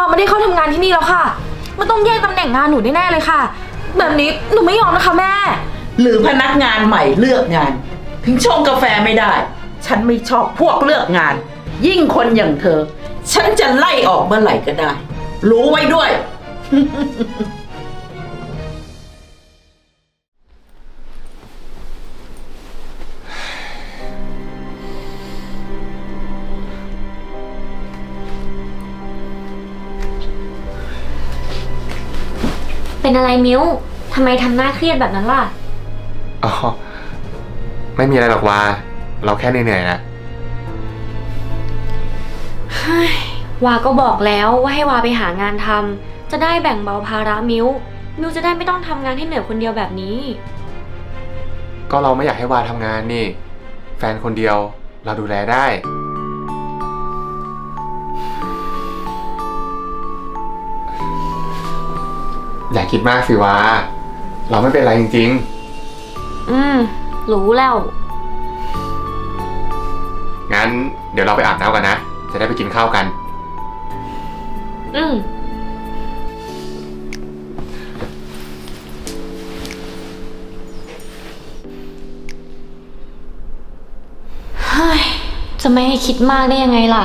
วาไม่ได้เข้าทำงานที่นี่แล้วค่ะ มันต้องแยกตำแหน่งงานหนูแน่ๆเลยค่ะ แบบนี้หนูไม่ยอมนะคะแม่ หรือพนักงานใหม่เลือกงาน ถึงชงกาแฟไม่ได้ ฉันไม่ชอบพวกเลือกงาน ยิ่งคนอย่างเธอ ฉันจะไล่ออกเมื่อไหร่ก็ได้ รู้ไว้ด้วย เป็นอะไรมิ้วทำไมทำหน้าเครียดแบบนั้นล่ะ อ๋อ ไม่มีอะไรหรอกวาเราแค่เหนื่อยๆนะ วาก็บอกแล้วว่าให้วาไปหางานทำจะได้แบ่งเบาภาระมิ้ว มิ้วจะได้ไม่ต้องทำงานให้เหนื่อยคนเดียวแบบนี้ ก็เราไม่อยากให้วาทำงานนี่ แฟนคนเดียวเราดูแลได้ อย่าคิดมากสิวาเราไม่เป็นไรจริง อืม รู้แล้ว ๆ งั้นเดี๋ยวเราไปอาบน้ำกันนะ จะได้ไปกินข้าวกัน อืม เฮ้ย จะไม่ให้คิดมากได้ยังไงล่ะ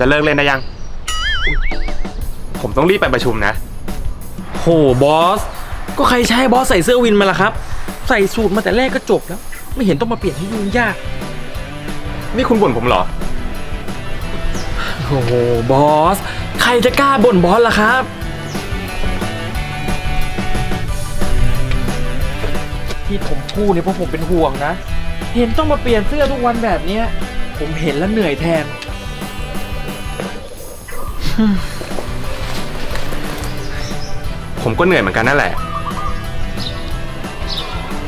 จะเลิกเล่นได้ยัง ผมต้องรีบไปประชุมนะ โหบอส ก็ใครใช้ให้บอสใส่เสื้อวินมาล่ะครับ ใส่สูตรมาแต่แรกก็จบแล้ว ไม่เห็นต้องมาเปลี่ยนให้ยุ่งยาก นี่คุณบ่นผมเหรอ โอ้โหบอส ใครจะกล้าบ่นบอสล่ะครับ ที่ผมพูดเนี่ยเพราะผมเป็นห่วงนะ เห็นต้องมาเปลี่ยนเสื้อทุกวันแบบเนี้ยผมเห็นแล้วเหนื่อยแทน ผมก็เหนื่อยเหมือนกันนั่นแหละ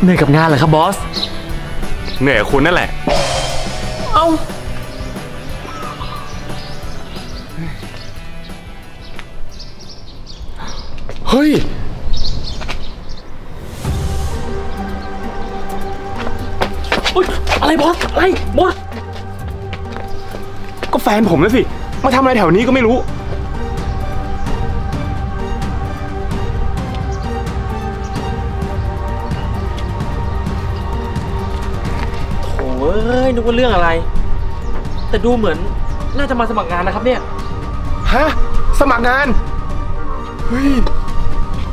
เหนื่อยกับงานเหรอครับบอส เหนื่อยกับคุณนั่นแหละ เอ้า เฮ้ยอุ๊ยอะไรบอส อะไรบอส ก็แฟนผมนะสิ มาทำอะไรแถวนี้ก็ไม่รู้ นึกว่าเรื่องอะไร แต่ดูเหมือนน่าจะมาสมัครงานนะครับเนี่ย ฮะ สมัครงาน เฮ้ย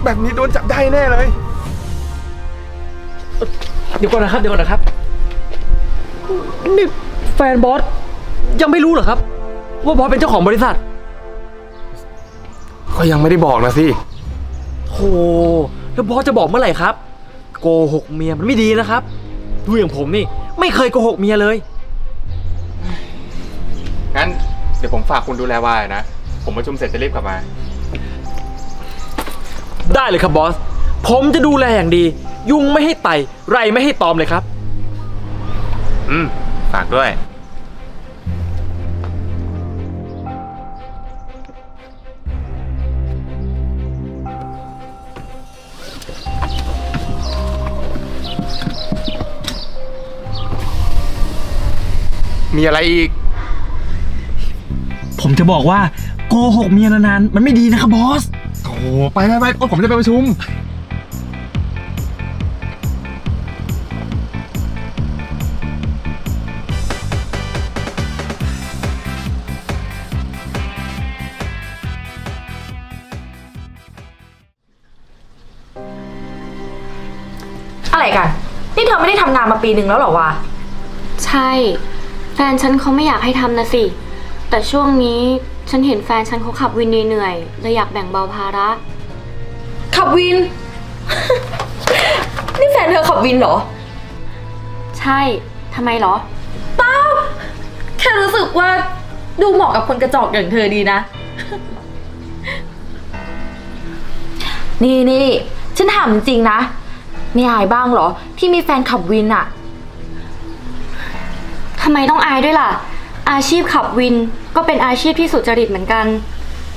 แบบนี้โดนจับได้แน่เลย เดี๋ยวก่อนนะครับ เดี๋ยวก่อนนะครับ นี่แฟนบอสยังไม่รู้เหรอครับ ว่าบอสเป็นเจ้าของบริษัท ก็ยังไม่ได้บอกนะสิโหแล้วบอสจะบอกเมื่อไหร่ครับ โกหกเมียมันไม่ดีนะครับ ดูอย่างผมนี่ ไม่เคยโกหกเมียเลย งั้นเดี๋ยวผมฝากคุณดูแลวายนะ ผมประชุมเสร็จจะรีบกลับมา ได้เลยครับบอส ผมจะดูแลอย่างดี ยุงไม่ให้ไต่ ไรไม่ให้ตอมเลยครับ อืม ฝากด้วย มีอะไรอีก ผมจะบอกว่าโกหกเมียนานๆมันไม่ดีนะครับบอสโอ้โหไปไปไปโอ้ผมจะไปประชุมอะไรกัน นี่เธอไม่ได้ทำงานมาปีหนึ่งแล้วเหรอวะ ใช่แฟนฉันเขาไม่อยากให้ทำนะสิ แต่ช่วงนี้ฉันเห็นแฟนฉันเขาขับวินเหนื่อยๆเลยอยากแบ่งเบาภาระ ขับวิน นี่แฟนเธอขับวินเหรอ ใช่ ทำไมเหรอ เปล่า แค่รู้สึกว่าดูเหมาะกับคนกระจอกอย่างเธอดีนะ นี่นี่ ฉันถามจริงๆนะไม่อายบ้างเหรอ ที่มีแฟนขับวินอะทำไมต้องอายด้วยล่ะ อาชีพขับวินก็เป็นอาชีพที่สุจริตเหมือนกัน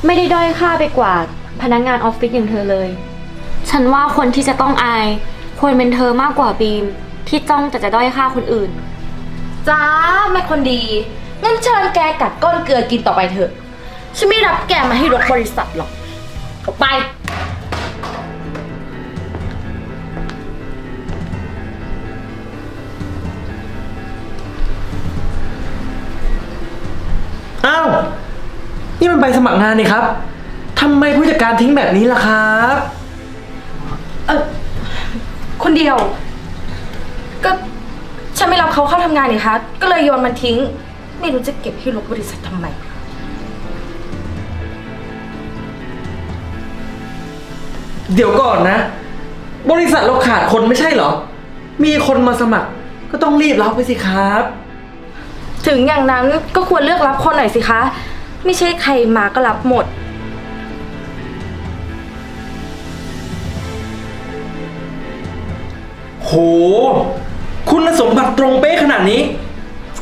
ไม่ได้ด้อยค่าไปกว่า พนักงานออฟฟิศอย่างเธอเลย ฉันว่าคนที่จะต้องอาย ควรเป็นเธอมากกว่าบีม ที่จ้องแต่จะด้อยค่าคนอื่น จ้าแม่คนดี งั้นเชิญแกกัดก้อนเกลือกินต่อไปเถอะ ฉันไม่รับแกมาให้รถบริษัทหรอกออกไป นี่มันใบสมัครงานนี่ครับทำไมผู้จัดการทิ้งแบบนี้ล่ะครับ เออคนเดียว ก็ฉันไม่รับเขาเข้าทำงานนี่คะก็เลยโยนมันทิ้ง ไม่รู้จะเก็บให้รถบริษัททำไม เดี๋ยวก่อนนะ บริษัทเราขาดคนไม่ใช่เหรอ มีคนมาสมัคร ก็ต้องรีบรับไปสิครับ ถึงอย่างนั้นก็ควรเลือกรับคนหน่อยสิคะ ไม่ใช่ใครมาก็รับหมด โห คุณสมบัติตรงเป๊ะขนาดนี้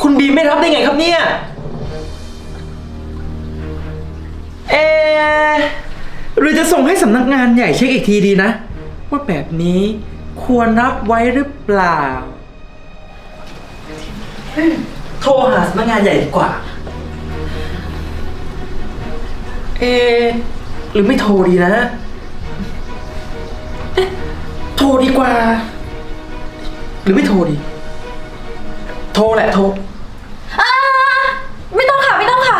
คุณบีมไม่รับได้ไงครับเนี่ย เอะหรือจะส่งให้สำนักงานใหญ่เช็คอีกทีดีนะ ว่าแบบนี้ควรรับไว้หรือเปล่า โทรหาสำนักงานใหญ่ดีกว่า เอะหรือไม่โทรดีนะ เอ๊ะ โทรดีกว่า หรือไม่โทรดี โทรแหละโทร อ่าไม่ต้องค่ะ ไม่ต้องค่ะ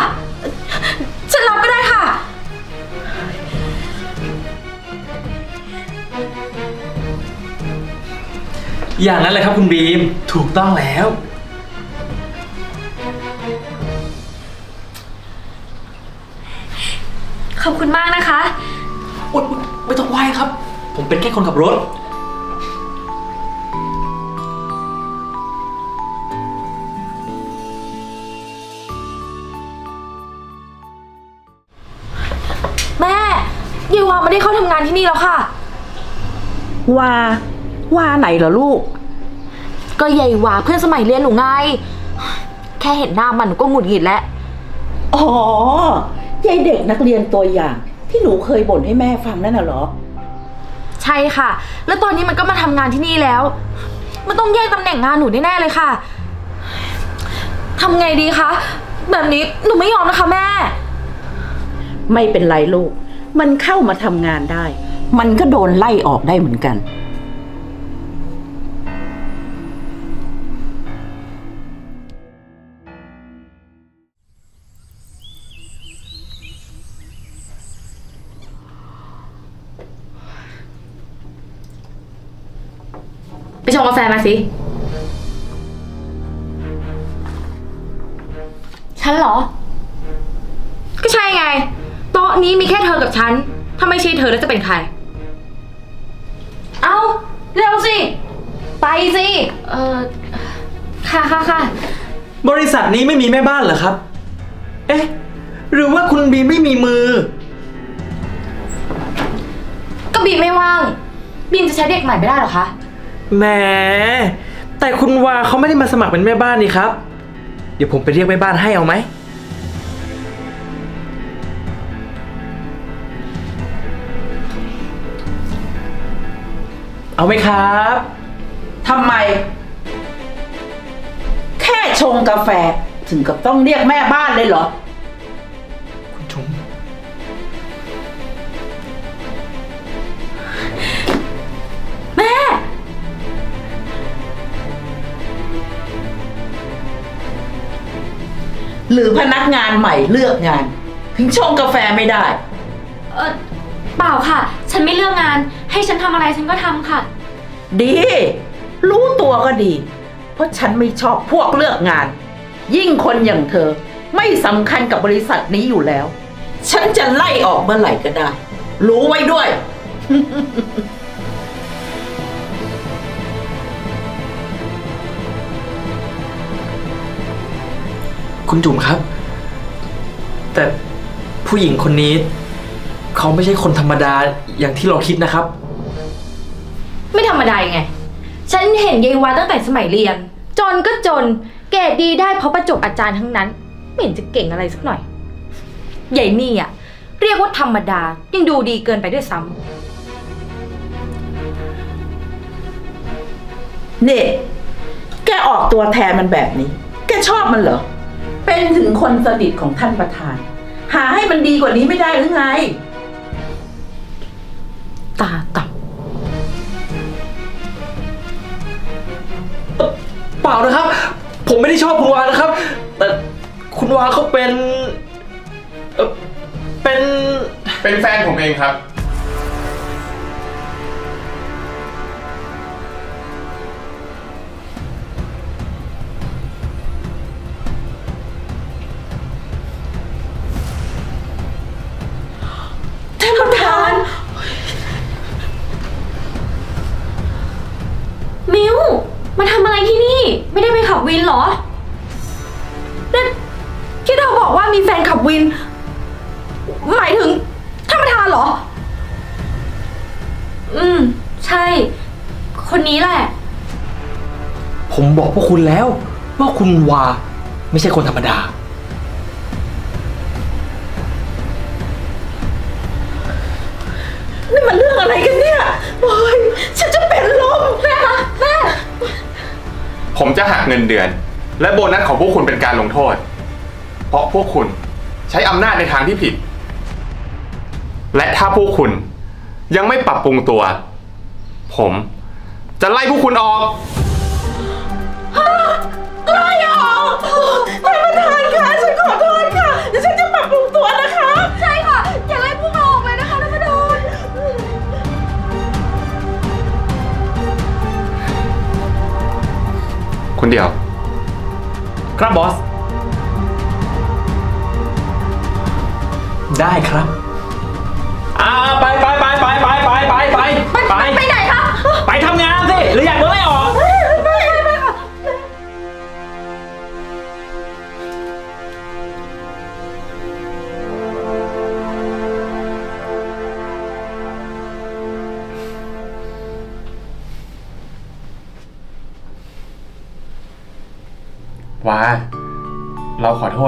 ฉันรับก็ได้ค่ะ อย่างนั้นเลยครับคุณบีม ถูกต้องแล้ว ขอบคุณมากนะคะ อุ๊ยอุ๊ยไม่ต้องไหวครับ ผมเป็นแค่คนขับรถ แม่เยวาไม่ได้เข้าทำงานที่นี่แล้วค่ะว่าว่าไหนเหรอลูก ก็ยายวาเพื่อนสมัยเรียนหนูไง แค่เห็นหน้ามันหนูก็หงุดหงิดแล้ว อ๋อ ยายเด็กนักเรียนตัวอย่าง ที่หนูเคยบ่นให้แม่ฟังนั่นน่ะเหรอ ใช่ค่ะ แล้วตอนนี้มันก็มาทำงานที่นี่แล้ว มันต้องแย่งตำแหน่งงานหนูแน่ๆเลยค่ะทำไงดีคะ แบบนี้หนูไม่ยอมนะคะแม่ ไม่เป็นไรลูก มันเข้ามาทำงานได้ มันก็โดนไล่ออกได้เหมือนกัน มาสิ ฉันเหรอ ก็ใช่ไง โต๊ะนี้มีแค่เธอกับฉัน ถ้าไม่ใช่เธอแล้วจะเป็นใคร เอาเร็วสิ ไปสิ เออค่ะค่ะค่ะ บริษัทนี้ไม่มีแม่บ้านเหรอครับ เอ๊ะ หรือว่าคุณบีมไม่มีมือ ก็บีมไม่ว่าง บีมจะใช้เด็กใหม่ไม่ได้เหรอคะ แหมแต่คุณวาเขาไม่ได้มาสมัครเป็นแม่บ้านนี่ครับ เดี๋ยวผมไปเรียกแม่บ้านให้เอาไหม เอาไหมครับ ทำไม แค่ชงกาแฟถึงกับต้องเรียกแม่บ้านเลยเหรอ หรือพนักงานใหม่เลือกงาน ถึงชงกาแฟไม่ได้ เออเปล่าค่ะ ฉันไม่เลือกงาน ให้ฉันทำอะไรฉันก็ทำค่ะ ดี รู้ตัวก็ดี เพราะฉันไม่ชอบพวกเลือกงาน ยิ่งคนอย่างเธอ ไม่สำคัญกับบริษัทนี้อยู่แล้ว ฉันจะไล่ออกเมื่อไหร่ก็ได้ รู้ไว้ด้วย คุณจุ๋มครับ แต่ผู้หญิงคนนี้ เขาไม่ใช่คนธรรมดาอย่างที่เราคิดนะครับ ไม่ธรรมดายังไง ฉันเห็นยายวาตั้งแต่สมัยเรียน จนก็จน เกรดดีได้เพราะประจบอาจารย์ทั้งนั้น ไม่เห็นจะเก่งอะไรสักหน่อย ใหญ่นี่อะเรียกว่าธรรมดา ยังดูดีเกินไปด้วยซ้นี่ แกออกตัวแทนมันแบบนี้ แกชอบมันเหรอ เป็นถึงคนสนิทของท่านประธาน หาให้มันดีกว่านี้ไม่ได้หรือไงำตาต่เปล่านะครับ ผมไม่ได้ชอบคุณวานะครับ แต่คุณวาเขาเป็นเอ่อเป็น เป็นแฟนผมเองครับ มาทำอะไรที่นี่ ไม่ได้ไปขับวินเหรอนั่นที่เธอบอกว่ามีแฟนขับวิน หมายถึงท่านประธานเหรอ อืม ใช่ คนนี้แหละ ผมบอกพวกคุณแล้ว ว่าคุณวาไม่ใช่คนธรรมดา ผมจะหักเงินเดือน และโบนัสของพวกคุณเป็นการลงโทษ เพราะพวกคุณใช้อำนาจในทางที่ผิด และถ้าพวกคุณยังไม่ปรับปรุงตัว ผมจะไล่พวกคุณออก ครับบอส ได้ครับ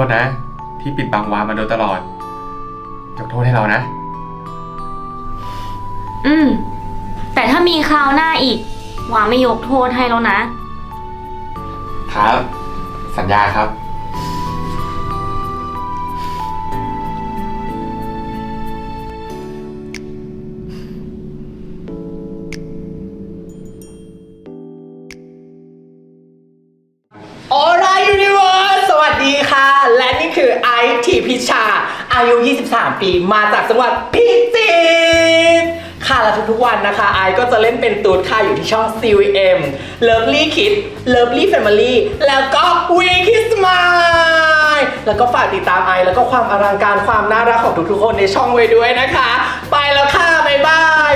ษนะ ที่ปิดบังวามาโดยตลอด ยกโทษให้เรานะ อืม แต่ถ้ามีคราวหน้าอีก วาไม่ยกโทษให้แล้วนะ ครับ สัญญาครับ คือไอทีพิชา อายุ 23 ปี มาจากจังหวัดพิจิตร ค่ะและทุกๆวันนะคะ ไอก็จะเล่นเป็นตูดค่ะอยู่ที่ช่อง CVM Lovely Kids Lovely Family แล้วก็ w e k i Smile แล้วก็ฝากติดตามไอแล้วก็ความอลังการความน่ารักของทุกๆคนในช่องไว้ด้วยนะคะ ไปแล้วค่ะ บ๊ายบาย